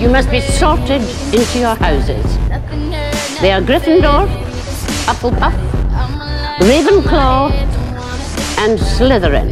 You must be sorted into your houses. They are Gryffindor, Hufflepuff, Ravenclaw, and Slytherin.